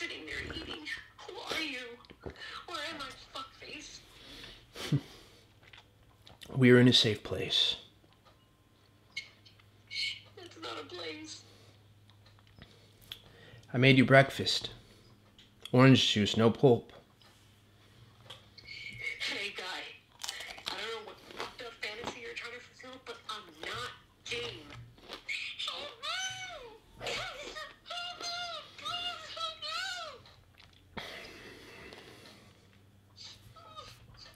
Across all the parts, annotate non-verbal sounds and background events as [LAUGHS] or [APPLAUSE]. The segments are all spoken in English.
sitting there eating. Who are you? Where am I, fuckface? [LAUGHS] We're in a safe place. Not a place. I made you breakfast. Orange juice, no pulp. Hey, guy. I don't know what fucked up fantasy you're trying to fulfill, but I'm not game.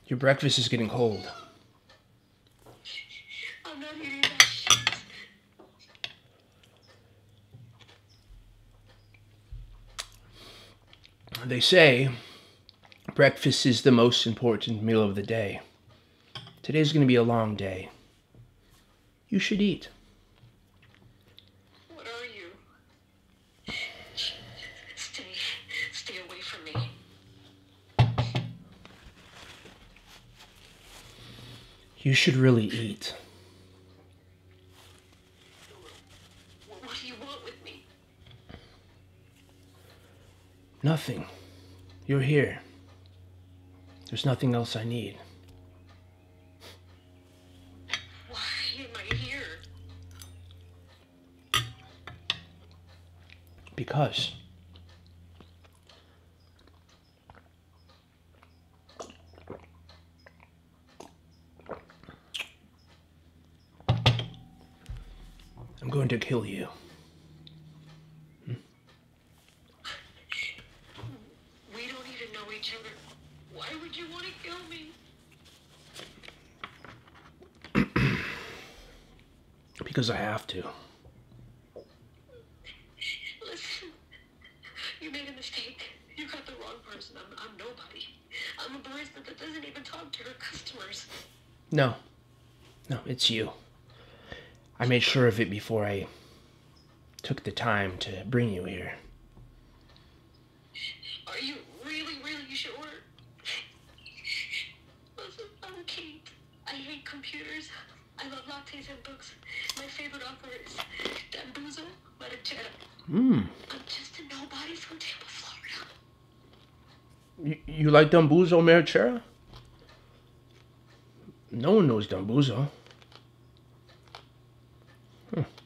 Your breakfast is getting cold. I'm not eating that. They say breakfast is the most important meal of the day. Today's going to be a long day. You should eat. You should really eat. What, do you want with me? Nothing. You're here. There's nothing else I need. Why am I here? Because. I'm going to kill you. We don't even know each other. Why would you want to kill me? [CLEARS THROAT] Because I have to. Listen, you made a mistake. You got the wrong person. I'm, I'm nobody. I'm a barista that doesn't even talk to her customers. No. No, it's you. I made sure of it before I took the time to bring you here. Are you really, really sure? Listen, I'm Kate. I hate computers. I love lattes and books. My favorite author is Dambudzo Marechera. Mmm. I'm just a nobody from Tampa, Florida. You, you like Dambudzo Marechera? No one knows Dambudzo. Hmm.